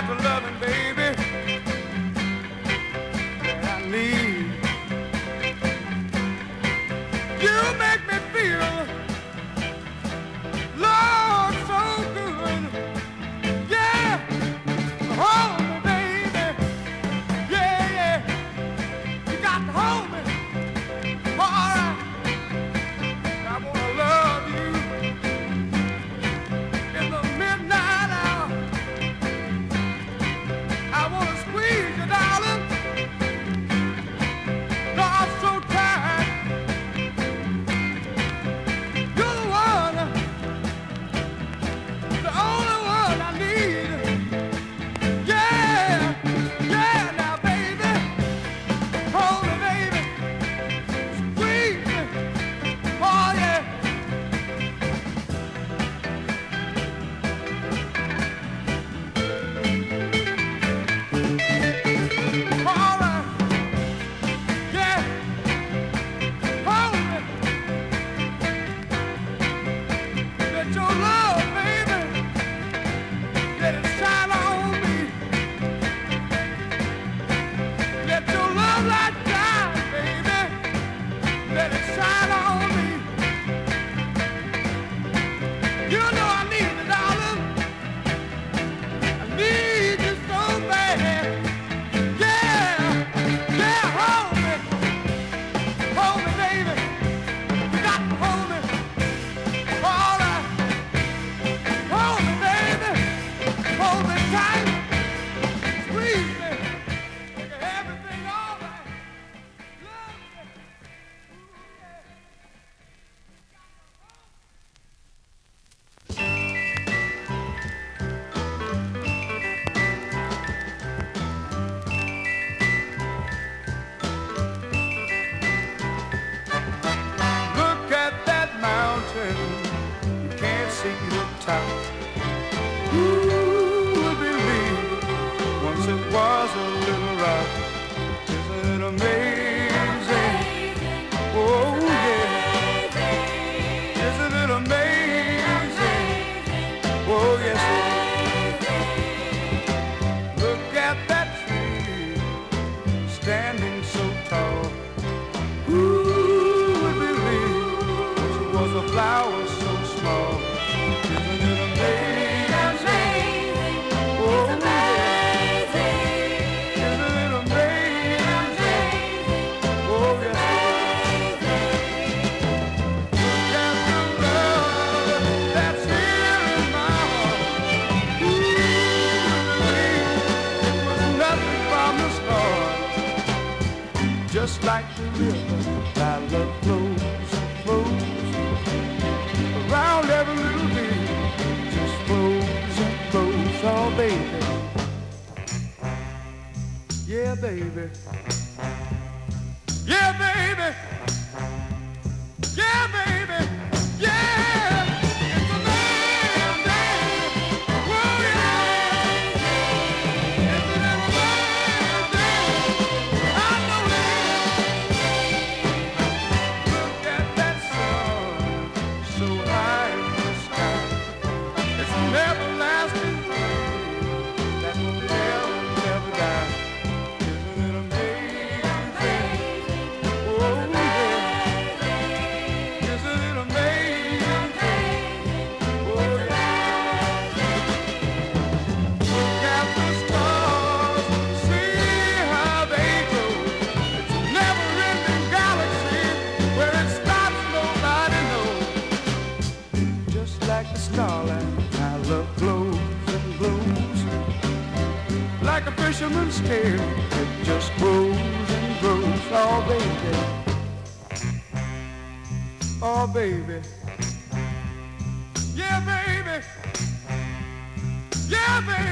got to loving, baby. South. Who would believe once it was a little rough? Isn't it amazing? Oh yeah. Isn't it amazing? Oh yes. Look at that tree standing Just like the river, our love flows flows around every little bit. Just flows and flows, oh baby. Yeah, baby. Starlight, our love glows and glows. Like a fisherman's tale, it just grows and grows. Oh baby, oh baby, yeah baby, yeah baby.